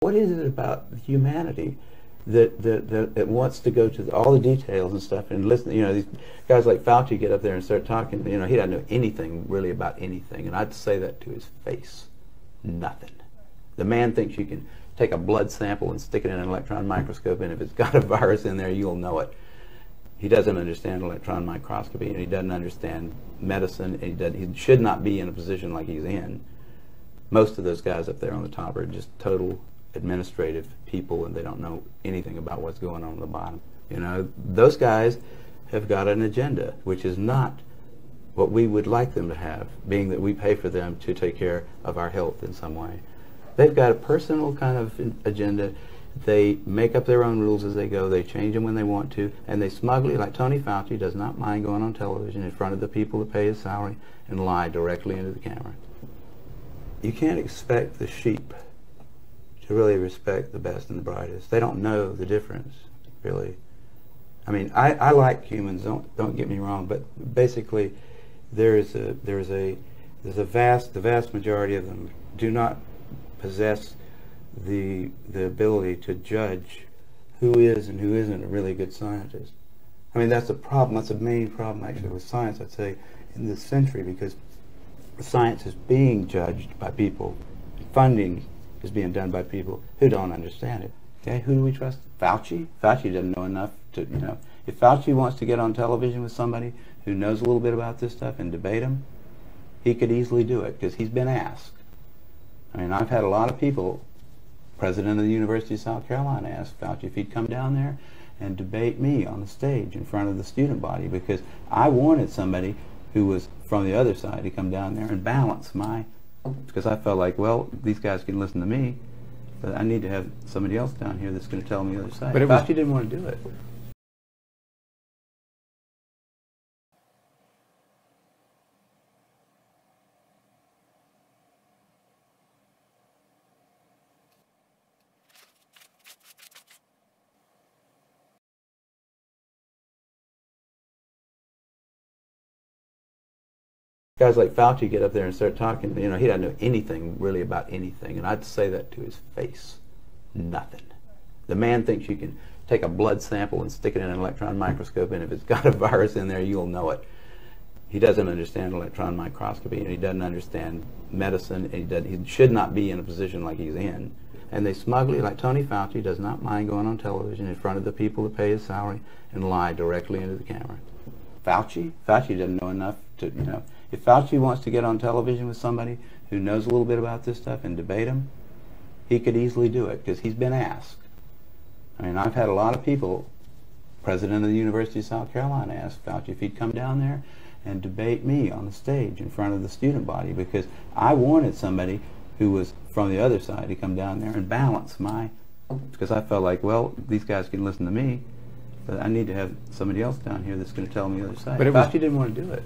What is it about humanity that, that, that, that wants to go to all the details and stuff and listen? You know, these guys like Fauci get up there and start talking. You know, he doesn't know anything really about anything, and I'd say that to his face. Nothing. The man thinks you can take a blood sample and stick it in an electron microscope, and if it's got a virus in there, you'll know it. He doesn't understand electron microscopy, and he doesn't understand medicine, and he, does, he should not be in a position like he's in. Most of those guys up there on the top are just total administrative people, and they don't know anything about what's going on at the bottom. You know, those guys have got an agenda, which is not what we would like them to have, being that we pay for them to take care of our health in some way. They've got a personal kind of agenda. They make up their own rules as they go. They change them when they want to. And they smugly, like Tony Fauci, does not mind going on television in front of the people that pay his salary and lie directly into the camera. You can't expect the sheep to really respect the best and the brightest. They don't know the difference, really. I mean, I, I like humans. Don't don't get me wrong, but basically, there is a there is a there's a vast the vast majority of them do not possess the the ability to judge who is and who isn't a really good scientist. I mean, that's a problem. That's a main problem, actually, with science, I'd say, in this century, because science is being judged by people. Funding is being done by people who don't understand it. Okay, who do we trust? Fauci? Fauci doesn't know enough to, you know. If Fauci wants to get on television with somebody who knows a little bit about this stuff and debate him, he could easily do it because he's been asked. I mean, I've had a lot of people, president of the University of South Carolina asked Fauci if he'd come down there and debate me on the stage in front of the student body because I wanted somebody who was from the other side to come down there and balance my, because I felt like, well, these guys can listen to me, but I need to have somebody else down here that's going to tell me the other side. But Fauci was, didn't want to do it. Guys like Fauci get up there and start talking, you know, he doesn't know anything really about anything. And I'd say that to his face. Nothing. The man thinks you can take a blood sample and stick it in an electron microscope, and if it's got a virus in there, you'll know it. He doesn't understand electron microscopy, and he doesn't understand medicine, and he, does, he should not be in a position like he's in. And they smugly, like Tony Fauci, does not mind going on television in front of the people that pay his salary and lie directly into the camera. Fauci? Fauci doesn't know enough to, you know, if Fauci wants to get on television with somebody who knows a little bit about this stuff and debate him, he could easily do it because he's been asked. I mean, I've had a lot of people, president of the University of South Carolina asked Fauci if he'd come down there and debate me on the stage in front of the student body because I wanted somebody who was from the other side to come down there and balance my, because I felt like, well, these guys can listen to me, but I need to have somebody else down here that's going to tell me the other side. But Fauci was, didn't want to do it.